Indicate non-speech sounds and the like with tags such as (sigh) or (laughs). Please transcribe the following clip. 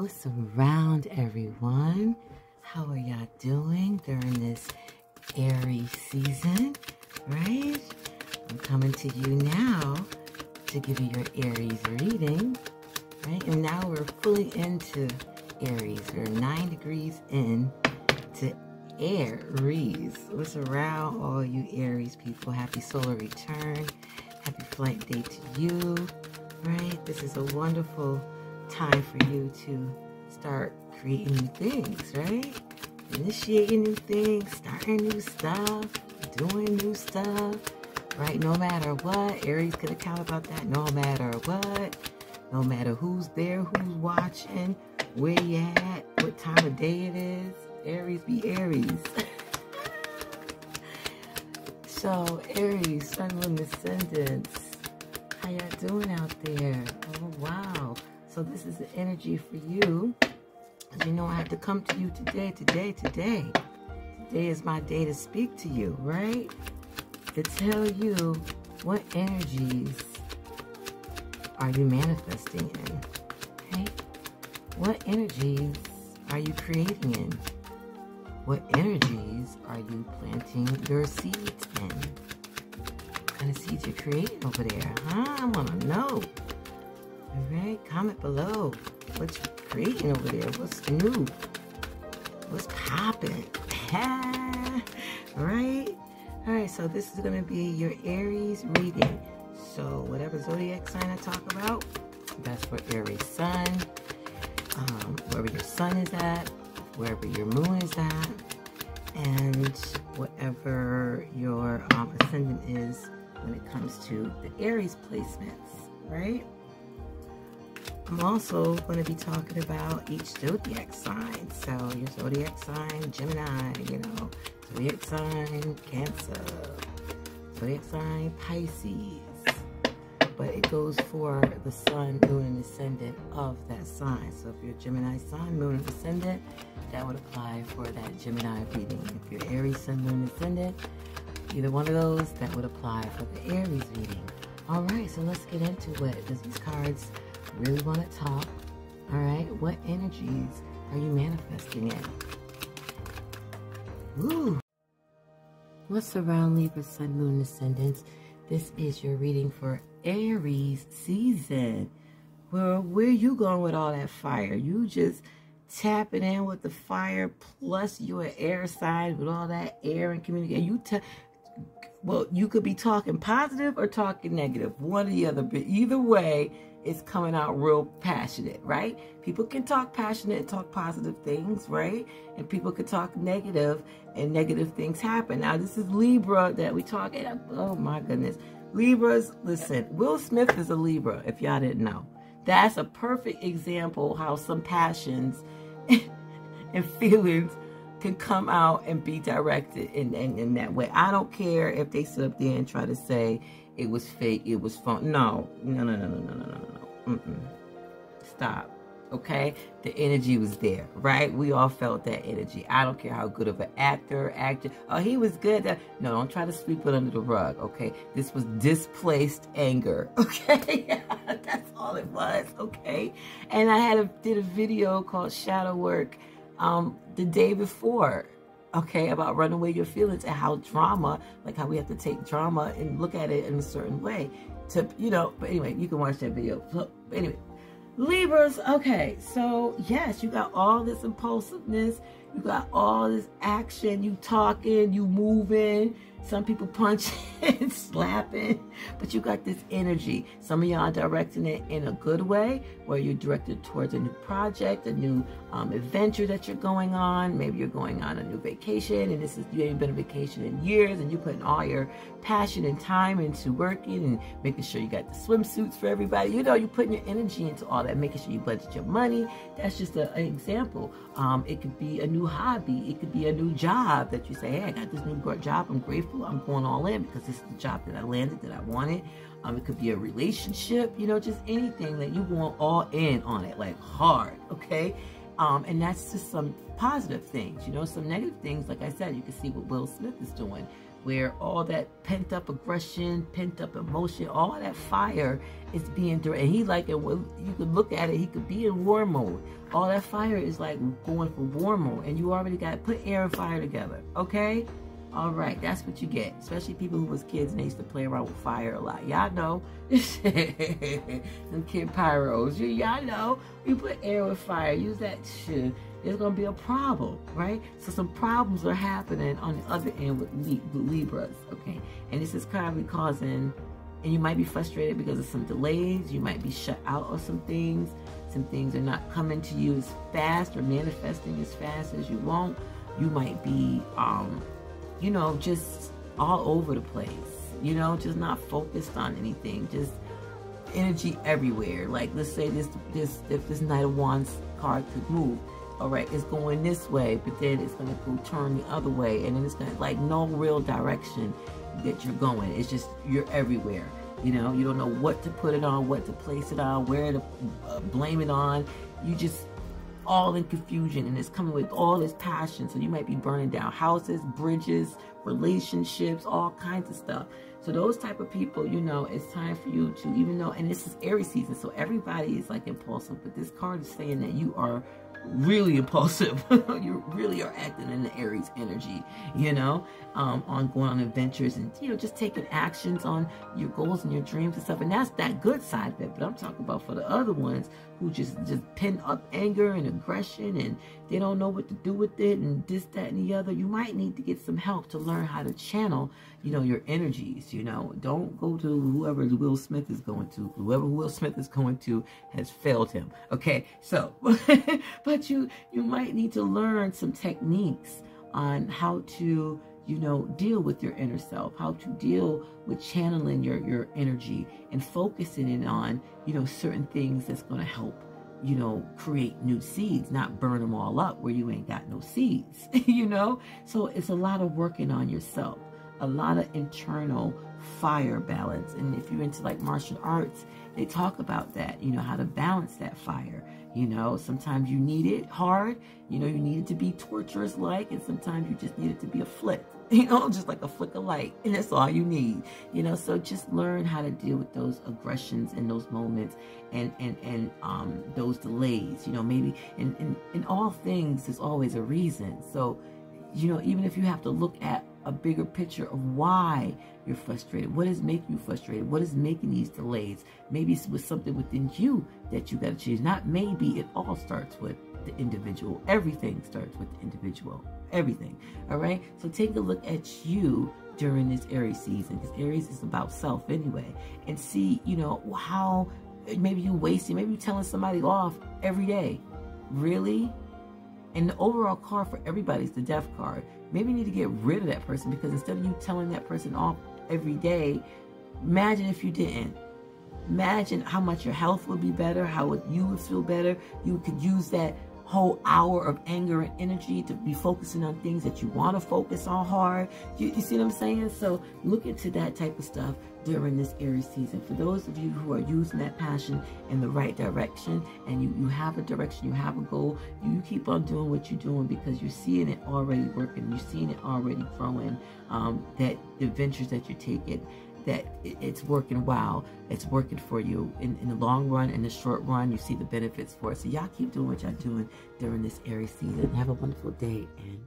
What's around, everyone? How are y'all doing during this Aries season, right? I'm coming to you now to give you your Aries reading, right? And now we're fully into Aries. We're nine degrees in to Aries. What's around all you Aries people? Happy solar return. Happy flight day to you, right? This is a wonderful time for you to start creating new things, right? Initiating new things, starting new stuff, doing new stuff, right? No matter what, Aries could account about that. No matter what, no matter who's there, who's watching, where you at, what time of day it is, Aries be Aries. (laughs) so, Aries, Sun, Moon, Ascendants, how y'all doing out there? Oh, wow. So this is the energy for you. You know, I have to come to you today, today, today. Today is my day to speak to you, right? To tell you what energies are you manifesting in, okay? What energies are you creating in? What energies are you planting your seeds in? What kind of seeds you're creating over there, huh? I want to know. All right, comment below. What you creating over there? What's new? What's popping? (laughs) right? All right, so this is going to be your Aries reading. So whatever zodiac sign I talk about, that's for Aries sun. Um, wherever your sun is at, wherever your moon is at, and whatever your um, ascendant is when it comes to the Aries placements, right? I'm also going to be talking about each zodiac sign. So your zodiac sign, Gemini, you know, zodiac sign, Cancer, zodiac sign, Pisces. But it goes for the sun, moon, and ascendant of that sign. So if you're Gemini sun, moon, and ascendant, that would apply for that Gemini reading. If you're Aries sun, moon, and ascendant, either one of those, that would apply for the Aries reading. All right, so let's get into it. Does these cards really want to talk, all right, what energies are you manifesting in? Ooh. What's around Libra, Sun, Moon, Ascendants? This is your reading for Aries season. Well, where you going with all that fire? You just tapping in with the fire plus your air sign with all that air and communication. You well, you could be talking positive or talking negative, one or the other. But either way, it's coming out real passionate, right? People can talk passionate and talk positive things, right? And people can talk negative and negative things happen. Now, this is Libra that we talk. Oh my goodness. Libras, listen, Will Smith is a Libra, if y'all didn't know. That's a perfect example how some passions (laughs) and feelings can come out and be directed in, in, in that way. I don't care if they sit up there and try to say, it was fake, it was fun. No, no, no, no, no, no, no, no, no. Stop. Okay, the energy was there, right? We all felt that energy. I don't care how good of an actor, actor. Oh, he was good. No, don't try to sweep it under the rug. Okay, this was displaced anger. (laughs) Okay, (laughs) that's all it was. Okay, and I had a did a video called Shadow Work um, the day before okay, about running away your feelings and how drama, like how we have to take drama and look at it in a certain way to, you know, but anyway, you can watch that video. So, anyway, Libras, okay, so yes, you got all this impulsiveness, you got all this action, you talking, you moving, some people punching, (laughs) slapping, but you got this energy. Some of y'all directing it in a good way, where you're directed towards a new project, a new um, adventure that you're going on. Maybe you're going on a new vacation, and this is you ain't been on vacation in years, and you're putting all your passion and time into working and making sure you got the swimsuits for everybody. You know, you're putting your energy into all that, making sure you budget your money. That's just a, an example. Um, it could be a new hobby. It could be a new job that you say, hey, I got this new job. I'm grateful. I'm going all in because this is the job that I landed, that I wanted. Um, it could be a relationship, you know, just anything that you want all in on it, like hard, okay? Um, and that's just some positive things, you know, some negative things. Like I said, you can see what Will Smith is doing where all that pent up aggression, pent up emotion, all that fire is being direct. And he like it. You could look at it. He could be in war mode. All that fire is like going for war mode, and you already got put air and fire together. Okay. All right, that's what you get. Especially people who was kids and they used to play around with fire a lot. Y'all know. (laughs) Them kid pyros. Y'all know. You put air with fire. Use that shit there's going to be a problem, right? So some problems are happening on the other end with, Libras, okay? And this is currently causing, and you might be frustrated because of some delays. You might be shut out of some things. Some things are not coming to you as fast or manifesting as fast as you want. You might be, um, you know, just all over the place. You know, just not focused on anything. Just energy everywhere. Like let's say this this if this Knight of Wands card could move all right, it's going this way, but then it's going to go turn the other way, and then it's going to like no real direction that you're going. It's just you're everywhere. You know, you don't know what to put it on, what to place it on, where to uh, blame it on. You just all in confusion, and it's coming with all this passion. So you might be burning down houses, bridges, relationships, all kinds of stuff. So those type of people, you know, it's time for you to, even though, and this is Aries season, so everybody is like impulsive, but this card is saying that you are really impulsive. (laughs) you really are acting in the Aries energy, you know, um, on going on adventures and, you know, just taking actions on your goals and your dreams and stuff. And that's that good side of it. But I'm talking about for the other ones who just, just pin up anger and aggression and they don't know what to do with it and this, that, and the other. You might need to get some help to learn how to channel, you know, your energies, you know. Don't go to whoever Will Smith is going to. Whoever Will Smith is going to has failed him. Okay, so, (laughs) but you, you might need to learn some techniques on how to you know, deal with your inner self, how to deal with channeling your, your energy and focusing it on, you know, certain things that's going to help, you know, create new seeds, not burn them all up where you ain't got no seeds, (laughs) you know? So it's a lot of working on yourself, a lot of internal fire balance. And if you're into like martial arts, they talk about that, you know, how to balance that fire. You know, sometimes you need it hard, you know, you need it to be torturous like, and sometimes you just need it to be a flick. (laughs) you know, just like a flick of light. And that's all you need, you know. So just learn how to deal with those aggressions and those moments and and and um those delays. You know, maybe in in, in all things there's always a reason. So, you know, even if you have to look at a bigger picture of why you're frustrated. What is making you frustrated? What is making these delays? Maybe it's with something within you that you got to change. Not maybe, it all starts with the individual. Everything starts with the individual. Everything. All right? So take a look at you during this Aries season because Aries is about self anyway and see, you know, how maybe you're wasting, maybe you're telling somebody off every day. Really? And the overall card for everybody is the death card. Maybe you need to get rid of that person because instead of you telling that person off every day, imagine if you didn't. Imagine how much your health would be better, how you would feel better. You could use that whole hour of anger and energy to be focusing on things that you want to focus on hard. You, you, see what I'm saying? So look into that type of stuff during this Aries season. For those of you who are using that passion in the right direction and you, you have a direction, you have a goal, you keep on doing what you're doing because you're seeing it already working. You're seeing it already growing. Um, that the ventures that you're taking that it's working well. It's working for you in, in the long run, in the short run, you see the benefits for it. So y'all keep doing what y'all doing during this Aries season. Have a wonderful day and